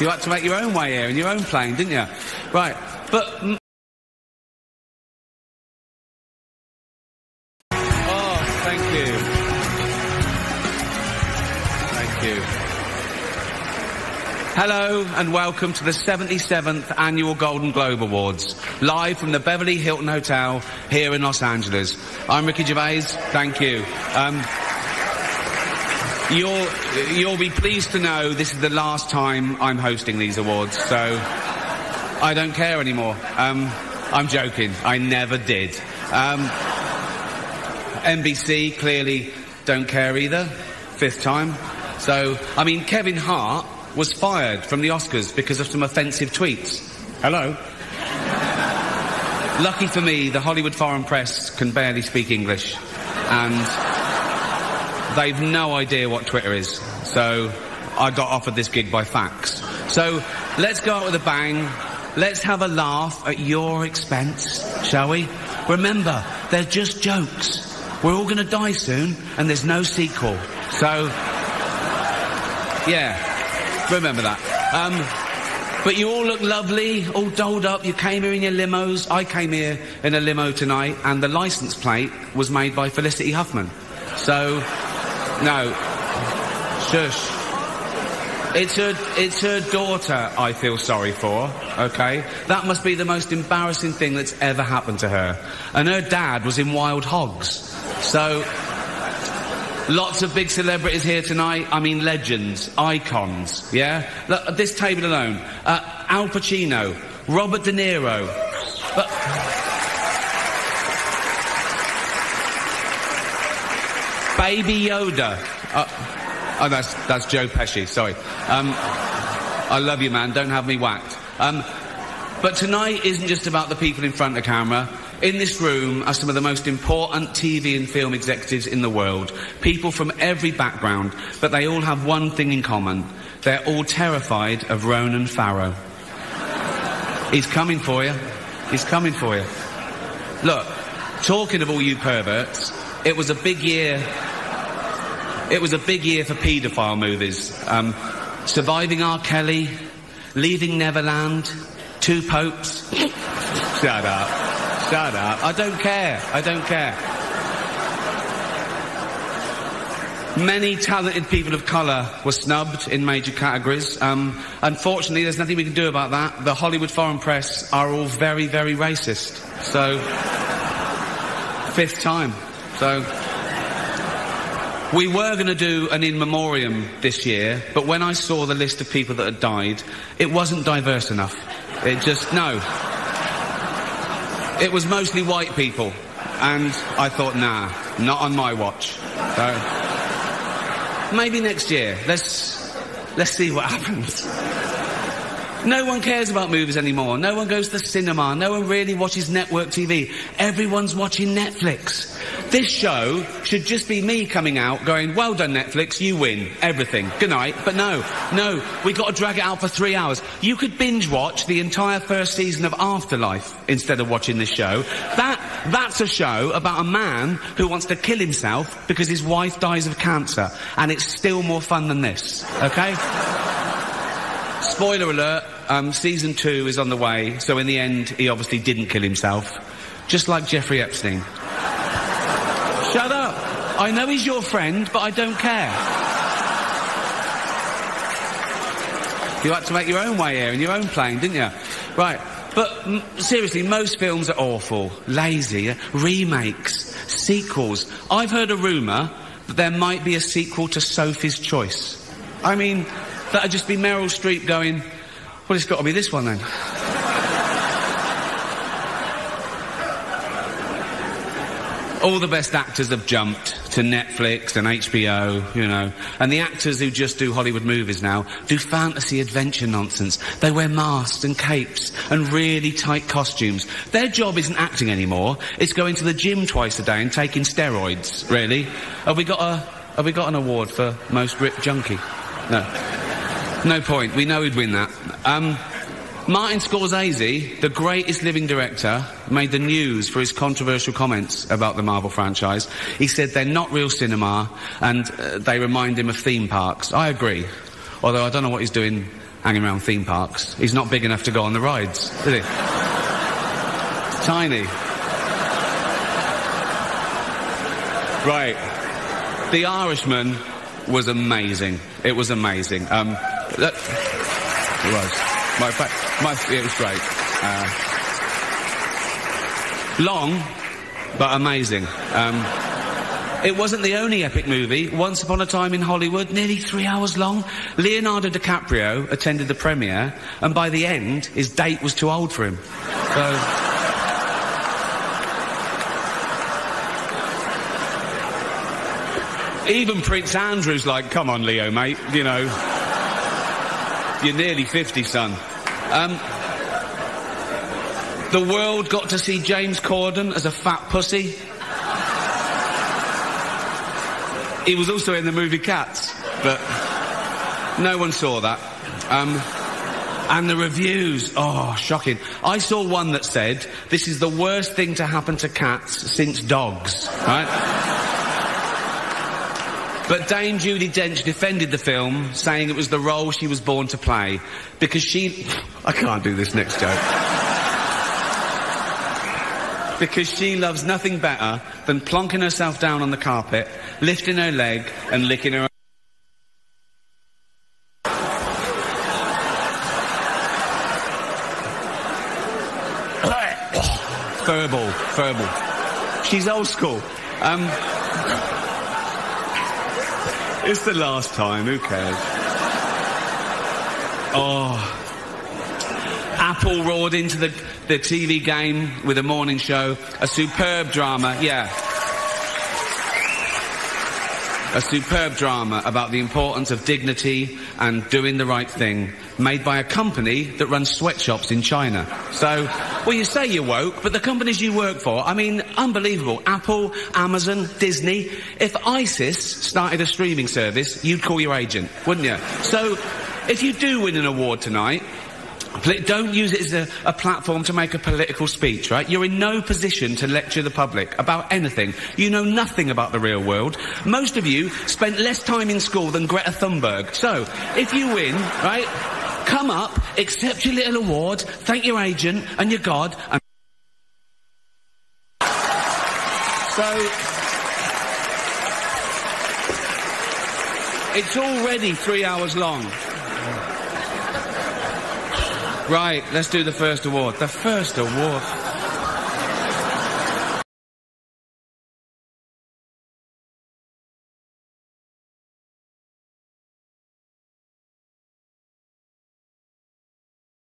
You had to make your own way here in your own plane, didn't you? Right. But. mm, Oh, thank you. Thank you. Hello and welcome to the 77th Annual Golden Globe Awards, live from the Beverly Hilton Hotel here in Los Angeles. I'm Ricky Gervais. Thank you. Um, You'll, you'll be pleased to know this is the last time I'm hosting these awards, so I don't care anymore. Um, I'm joking. I never did. Um, NBC clearly don't care either. Fifth time. So, I mean, Kevin Hart was fired from the Oscars because of some offensive tweets. Hello? Lucky for me, the Hollywood Foreign Press can barely speak English. And They've no idea what Twitter is. So I got offered this gig by fax. So let's go out with a bang. Let's have a laugh at your expense, shall we? Remember, they're just jokes. We're all going to die soon, and there's no sequel. So, yeah, remember that. Um, but you all look lovely, all dolled up. You came here in your limos. I came here in a limo tonight, and the license plate was made by Felicity Huffman. So, no. Shush. It's her, it's her daughter I feel sorry for, okay? That must be the most embarrassing thing that's ever happened to her. And her dad was in Wild Hogs. So, lots of big celebrities here tonight. I mean, legends, icons, yeah? Look, at this table alone. Uh, Al Pacino, Robert De Niro. But, Baby Yoda. Uh, oh, that's, that's Joe Pesci, sorry. Um, I love you, man. Don't have me whacked. Um, but tonight isn't just about the people in front of the camera. In this room are some of the most important TV and film executives in the world. People from every background, but they all have one thing in common. They're all terrified of Ronan Farrow. He's coming for you. He's coming for you. Look, talking of all you perverts, it was a big year. It was a big year for paedophile movies. Um, Surviving R. Kelly, Leaving Neverland, Two Popes. Shut up. Shut up. I don't care. I don't care. Many talented people of colour were snubbed in major categories. Um, unfortunately, there's nothing we can do about that. The Hollywood foreign press are all very, very racist. So, fifth time. So, we were going to do an in memoriam this year, but when I saw the list of people that had died, it wasn't diverse enough. It just, no. It was mostly white people. And I thought, nah, not on my watch. So, maybe next year. Let's, let's see what happens. No one cares about movies anymore. No one goes to the cinema. No one really watches network TV. Everyone's watching Netflix. This show should just be me coming out going, well done Netflix, you win. Everything. Good night. But no, no, we got to drag it out for three hours. You could binge watch the entire first season of Afterlife instead of watching this show. That, that's a show about a man who wants to kill himself because his wife dies of cancer. And it's still more fun than this. Okay? Spoiler alert, um, season two is on the way, so in the end, he obviously didn't kill himself. Just like Jeffrey Epstein. Shut up! I know he's your friend, but I don't care. You had to make your own way here in your own plane, didn't you? Right. But m- seriously, most films are awful, lazy, remakes, sequels. I've heard a rumour that there might be a sequel to Sophie's Choice. I mean, that'd just be Meryl Streep going, well, it's got to be this one then. All the best actors have jumped to Netflix and HBO, you know. And the actors who just do Hollywood movies now do fantasy adventure nonsense. They wear masks and capes and really tight costumes. Their job isn't acting anymore. It's going to the gym twice a day and taking steroids, really. Have we got a, have we got an award for most ripped junkie? No. No point. We know he'd win that. Um, Martin Scorsese, the greatest living director, made the news for his controversial comments about the Marvel franchise. He said they're not real cinema and uh, they remind him of theme parks. I agree. Although I don't know what he's doing hanging around theme parks. He's not big enough to go on the rides, is he? Tiny. Right. The Irishman was amazing. It was amazing. Um, that, it was. My, my, it was great. Uh, long, but amazing. Um, it wasn't the only epic movie. Once Upon a Time in Hollywood, nearly three hours long. Leonardo DiCaprio attended the premiere, and by the end, his date was too old for him. So. Even Prince Andrew's like, come on, Leo, mate, you know. You're nearly 50, son. Um, the world got to see James Corden as a fat pussy. He was also in the movie Cats, but no one saw that. Um, and the reviews, oh, shocking. I saw one that said, this is the worst thing to happen to cats since dogs, right? But Dame Judi Dench defended the film, saying it was the role she was born to play, because she... I can't do this next joke. because she loves nothing better than plonking herself down on the carpet, lifting her leg, and licking her Furball, furball. She's old school. Um, it's the last time, who cares? Oh. Apple roared into the, the TV game with a morning show. A superb drama, yeah. A superb drama about the importance of dignity and doing the right thing, made by a company that runs sweatshops in China. So, well, you say you're woke, but the companies you work for, I mean, unbelievable. Apple, Amazon, Disney. If ISIS started a streaming service, you'd call your agent, wouldn't you? So, if you do win an award tonight, don't use it as a, a, platform to make a political speech, right? You're in no position to lecture the public about anything. You know nothing about the real world. Most of you spent less time in school than Greta Thunberg. So, if you win, right, come up, accept your little award, thank your agent and your God, and so... It's already three hours long. Right, let's do the first award. The first award.